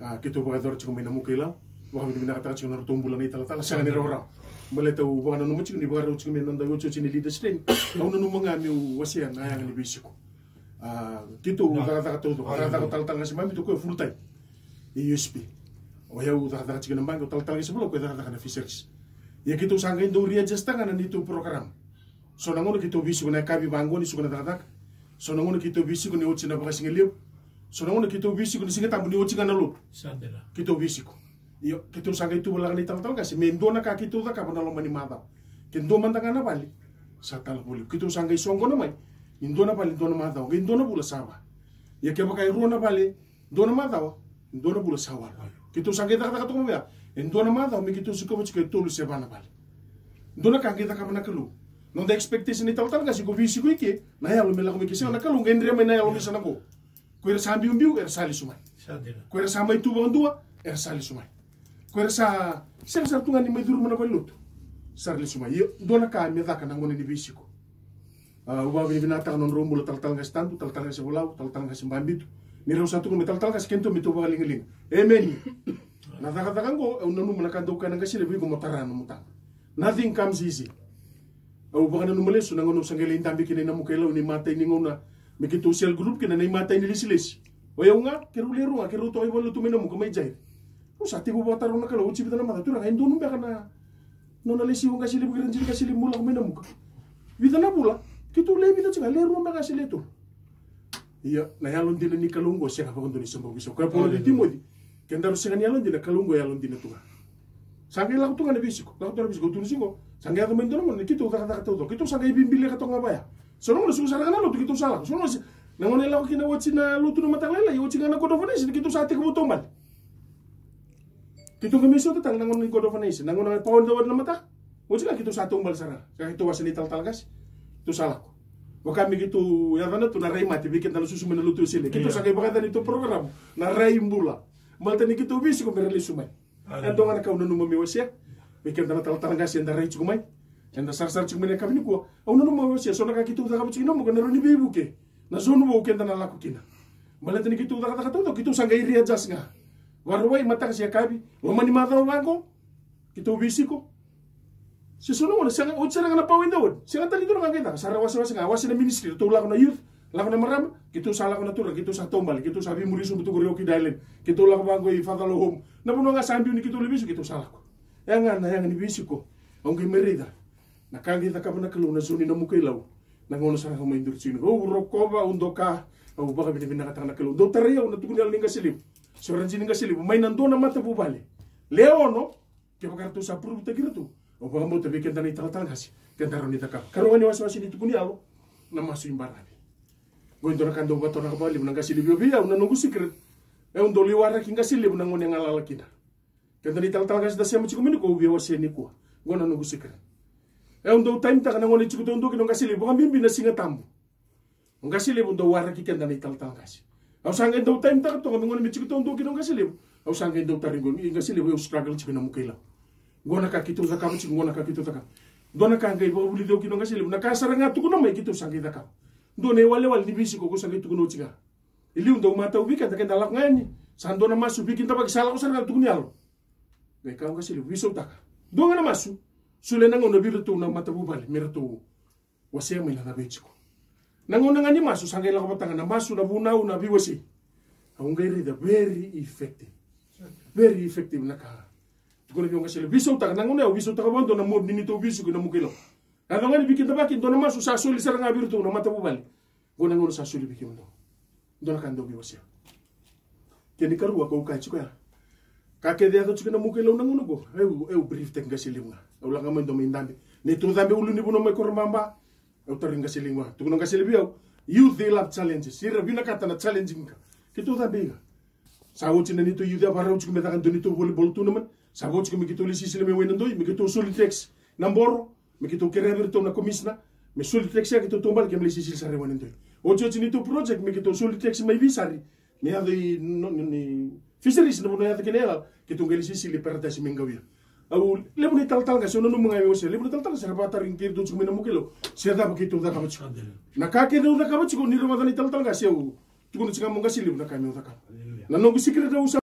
Ah, kita buka tor cuma mina mukila buka mina mina kata cuma tumbuh lani tala tala sangan ni orang mele tau buka nanu macam ni buka ro cuma mina nanda ucu cini leader strain kau nanu mengami wasian ayang ni bisiko ah kita kata kata tu kata kata tala tala mami tu kau full time i USP o ya kata kata cuma nambang tala tala ngasih belum kau kata kata fisheries ya kita sangka indo ria tangan ni itu program. So nangono kita bisiko na kabi bangun ni suka na kata so nangono kita bisiko ni uci na bakasing liu sona ngona kito bisi ko singa tambu ni ochi ngana lo Sadela. kito bisi ko iyo kito sanga itu wala ni tal tal kasi mendo na ka kito da ka bana lo mani mata kendo manda ngana bali sa tal buli kito sanga isongo na mai. Indo na bali dona mata o indo na bula sawa ya ke baka ro na bali dona mata o indo na bula sawa kito sanga da ka to mo ya indo na mata o mi kito siko mo chike tolu se bana bali indo na ka kita ka bana kalu non da expectation ni tal kasi ko bisi ko ike na ya lo mela ko mi kisa na kalu ngendre me na ya lo mi sana ko Kuera sambi umbiu era sali sumai. Sadela. Kuera sama itu bang dua era sali sumai. Kuera sa sir sar tungan ni medur mana balut. Sarli sumai. Yo dona ka mi daka nang ngone ni bisiko. Uba bini binata non romulo tal tal gas tantu tal tal gas bolau tal tal gas bambitu. Ni rau satu tal tal gas kento mitu ba ling ling. Amen. Na daka daka ngo au nanu mana kan doka nang gasile bigo motarano mutang. Nothing comes easy. Au ba kana numale su nangono sangele intambi kini na mukelo ni mata ini ngona Begitu sel grup kena nai mata ini lisilis. O ya unga keru leru nga keru toi walu tu menamu kamai jai. O sa tibu bota rona kala uci bitana mata tu rangai ndonu kana. Nona lesi unga sili bukiran jili kasili mula kamenamu ka. Bitana pula kitu le bita cika leru nga kasili tu. Iya, na yalon dina ni kalungo siya ka pakondo ni sambo biso. Kaya polo di timodi. Kenda ro siya yalon dina kalungo tu. Sangge la tu ngana bisiko. La tu bisiko tu singo. Sangge ato mendono mo kitu kata kata tu. Kitu sangge bimbile kata ngabaya. Sono mo susah kana lo kitu salah. Sono nangone la kina wati na lutu na matalela yo tinga na kodovanesi kitu sa tiku tombal. Kitu kemiso tetang nangon ni kodovanesi. Nangon na pawon dawad na mata. Wati ka kitu sa tombal sara. Kaya kitu wasan ital talgas. Itu salah ko. Wakami gitu ya tu na ray mati bikin talo susu menelutu sile. Kitu sa kay bakatan itu program na ray mbula. Malta ni kitu bisi ko sumay. Ando nga nakauna numami wasya. Bikin talo tal talgas yan da ray chumay. Enda sar sar mereka kami kuah. Au nanu mau sia sona kaki tu tak cik nomu kana roni bebu ke. Na zonu kenda na laku kina. Malah tani kitu tak kata tu kitu sangga iri ajas nga. Warwai mata sia kabi. Lo mani mata wango. Kitu bisiko. Si sono mo sanga o tsara na pawin dawon. Sanga tali tu nga kita. Sara wasa wasa nga wasa na ministry tu laku na youth. Laku na maram. Kitu sa laku na tura. Kitu sa tombal. Kitu sa bimuri su betu gorioki dailen. Kitu laku bango i fatalo home. Na puno nga sambi ni kitu lebisu kitu sa laku. Yang nga yang ni bisiko. Ongke merida nakangi ta kabana kalu na zoni na mukai lau na ngono sa ko maindur chino o rokoba undoka au baka bini bina katang na kalu do taria una tukuni al ninga silip so ranji ninga silip mai nan dona mata bu bale leono ke baka tu sa puru ta giratu o baka mo tabi kenta ni tal tal kasi kenta roni ta kap karo wani wasi wasi ni tukuni alo na masu imbarabi go indora kando bato na kabali una silip yo bia una nungu secret e un doli wara kinga silip na ngone ngalala kina kenta ni tal tal kasi da siya mo chikumini ko bia wasi ni ko gona nungu secret e undo time ta kana ngone chikuto undo kino ngasili bukan bimbi na singa tambu. Ngasili undo wara ki kenda ni tal tal kasi au sanga undo time ta to ngone mi chikuto undo kino ngasili au sanga undo taringo ni ngasili we struggle chikuna mukila. Gona ka kitu zaka mu ngona ka kitu zaka dona ka ngai bo buli do kino ngasili na ka saranga tu kuno mai kitu sanga zaka done wale wale ni bisi ko ko sanga tu kuno chiga ili undo mata ubika ta kenda lak ngani sandona masu bikin ta bagi salah ko saranga tu kunyalo Ngai kau ngasili wiso taka do ngana masu sule na biru tu na mata bubali mira tu. Wase mai na bechiko na ngani masu sangai la kopatanga na masu na bunau na biwasi ang gairi da very effective. Very effective na ka tukuna biong kasile biso ta nango na biso ta kabondo na mod nini to biso ko na mukilo nga bikin tabaki do na masu sa suli sa nga biru tu na mata bubali go nango na sa suli bikin do do na kando biwasi keni karua ko ka chiko ya kake dia to chikana mukelo na nguno go eu eu brief tek ngasilinga eu langa mendo mindambe ni tu dambe ulu ni buno mai kormamba eu taringa silinga tu kuno ngasilibi eu youth they love challenges. Sira bina kata na challenging ka? Kitu dambe ga sa wo china ni to youth ya barau chikme takan to ni to volleyball tournament. Sa wo chikme kitu lisi sile me wena ndoi me kitu solitex namboro me kitu kereber to na komisna me solitex ya kitu tombal kem lisi sile sare wena ndoi ocho chini to project me kitu solitex mai visari me adi no ni fisheries na buno yata kinela kitunggali si sili perda si mingawia au lebu ni tal tal ga sono numu ngai wose lebu tal tal sa ba taring kir du chumina mukelo sia da begitu da kabachu na ka ke da kabachu ni rumah ni tal tal ga sia u tu kuno chinga munga sili na kami uta ka na no sikire da usa